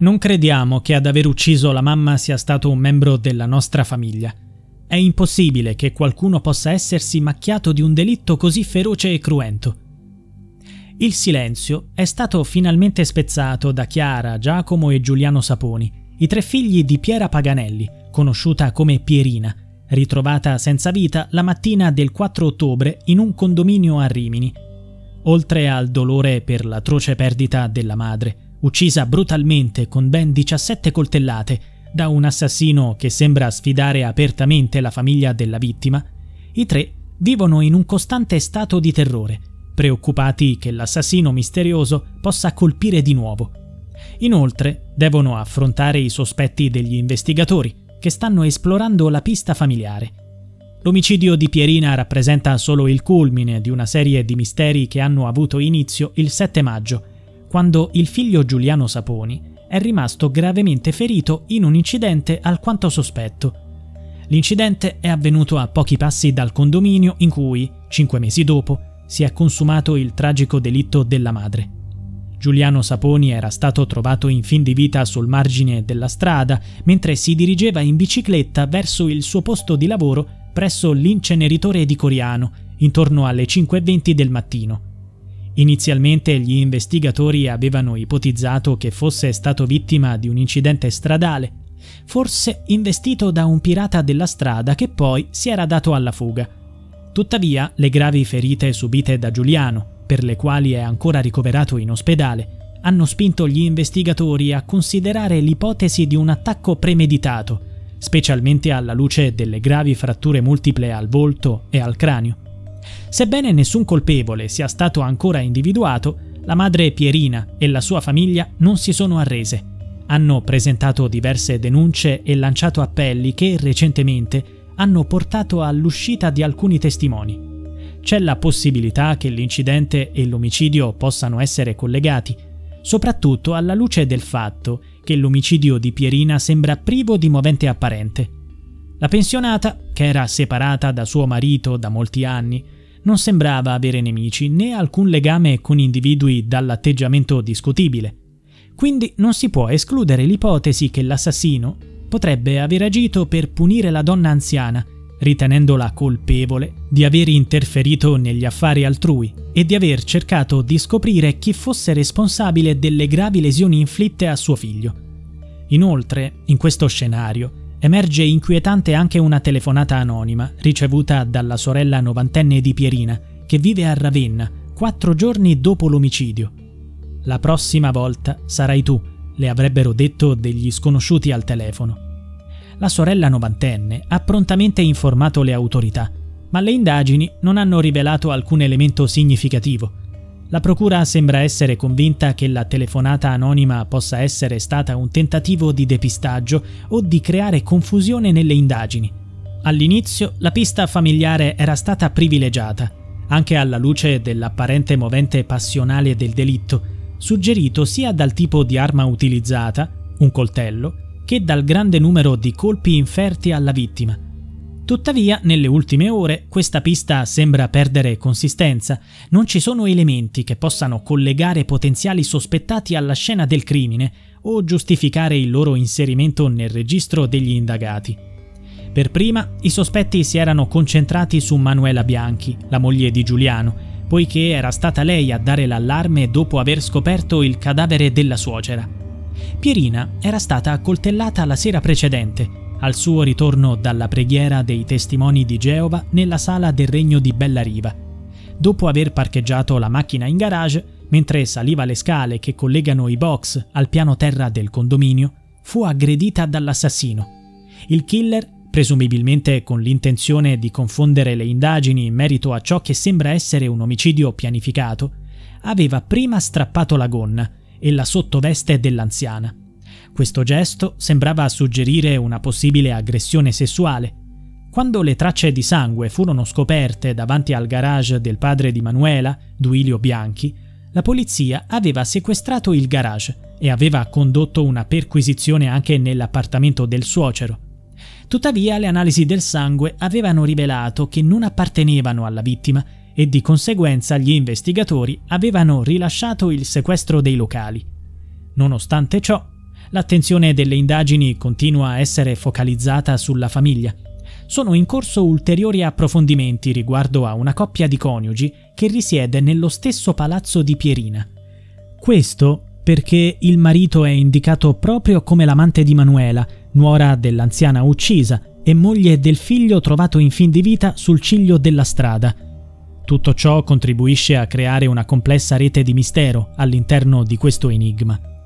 Non crediamo che ad aver ucciso la mamma sia stato un membro della nostra famiglia. È impossibile che qualcuno possa essersi macchiato di un delitto così feroce e cruento. Il silenzio è stato finalmente spezzato da Chiara, Giacomo e Giuliano Saponi, i tre figli di Piera Paganelli, conosciuta come Pierina, ritrovata senza vita la mattina del 4 ottobre in un condominio a Rimini. Oltre al dolore per l'atroce perdita della madre, uccisa brutalmente con ben 17 coltellate da un assassino che sembra sfidare apertamente la famiglia della vittima, i tre vivono in un costante stato di terrore, preoccupati che l'assassino misterioso possa colpire di nuovo. Inoltre devono affrontare i sospetti degli investigatori, che stanno esplorando la pista familiare. L'omicidio di Pierina rappresenta solo il culmine di una serie di misteri che hanno avuto inizio il 7 maggio, quando il figlio Giuliano Saponi è rimasto gravemente ferito in un incidente alquanto sospetto. L'incidente è avvenuto a pochi passi dal condominio in cui, cinque mesi dopo, si è consumato il tragico delitto della madre. Giuliano Saponi era stato trovato in fin di vita sul margine della strada mentre si dirigeva in bicicletta verso il suo posto di lavoro presso l'inceneritore di Coriano, intorno alle 5.20 del mattino. Inizialmente gli investigatori avevano ipotizzato che fosse stato vittima di un incidente stradale, forse investito da un pirata della strada che poi si era dato alla fuga. Tuttavia, le gravi ferite subite da Giuliano, per le quali è ancora ricoverato in ospedale, hanno spinto gli investigatori a considerare l'ipotesi di un attacco premeditato, specialmente alla luce delle gravi fratture multiple al volto e al cranio. Sebbene nessun colpevole sia stato ancora individuato, la madre Pierina e la sua famiglia non si sono arrese. Hanno presentato diverse denunce e lanciato appelli che recentemente hanno portato all'uscita di alcuni testimoni. C'è la possibilità che l'incidente e l'omicidio possano essere collegati, soprattutto alla luce del fatto che l'omicidio di Pierina sembra privo di movente apparente. La pensionata, che era separata da suo marito da molti anni, non sembrava avere nemici né alcun legame con individui dall'atteggiamento discutibile. Quindi non si può escludere l'ipotesi che l'assassino potrebbe aver agito per punire la donna anziana ritenendola colpevole di aver interferito negli affari altrui e di aver cercato di scoprire chi fosse responsabile delle gravi lesioni inflitte a suo figlio. Inoltre, in questo scenario, emerge inquietante anche una telefonata anonima ricevuta dalla sorella novantenne di Pierina, che vive a Ravenna, quattro giorni dopo l'omicidio. La prossima volta sarai tu, le avrebbero detto degli sconosciuti al telefono la sorella novantenne ha prontamente informato le autorità, ma le indagini non hanno rivelato alcun elemento significativo. La procura sembra essere convinta che la telefonata anonima possa essere stata un tentativo di depistaggio o di creare confusione nelle indagini. All'inizio la pista familiare era stata privilegiata, anche alla luce dell'apparente movente passionale del delitto, suggerito sia dal tipo di arma utilizzata, un coltello, che dal grande numero di colpi inferti alla vittima. Tuttavia, nelle ultime ore, questa pista sembra perdere consistenza, non ci sono elementi che possano collegare potenziali sospettati alla scena del crimine o giustificare il loro inserimento nel registro degli indagati. Per prima, i sospetti si erano concentrati su Manuela Bianchi, la moglie di Giuliano, poiché era stata lei a dare l'allarme dopo aver scoperto il cadavere della suocera. Pierina era stata accoltellata la sera precedente, al suo ritorno dalla preghiera dei testimoni di Geova nella sala del regno di Bella Riva. Dopo aver parcheggiato la macchina in garage, mentre saliva le scale che collegano i box al piano terra del condominio, fu aggredita dall'assassino. Il killer, presumibilmente con l'intenzione di confondere le indagini in merito a ciò che sembra essere un omicidio pianificato, aveva prima strappato la gonna e la sottoveste dell'anziana. Questo gesto sembrava suggerire una possibile aggressione sessuale. Quando le tracce di sangue furono scoperte davanti al garage del padre di Manuela, Duilio Bianchi, la polizia aveva sequestrato il garage e aveva condotto una perquisizione anche nell'appartamento del suocero. Tuttavia le analisi del sangue avevano rivelato che non appartenevano alla vittima e di conseguenza gli investigatori avevano rilasciato il sequestro dei locali. Nonostante ciò, L'attenzione delle indagini continua a essere focalizzata sulla famiglia. Sono in corso ulteriori approfondimenti riguardo a una coppia di coniugi che risiede nello stesso palazzo di Pierina. Questo perché il marito è indicato proprio come l'amante di Manuela, nuora dell'anziana uccisa e moglie del figlio trovato in fin di vita sul ciglio della strada. Tutto ciò contribuisce a creare una complessa rete di mistero all'interno di questo enigma.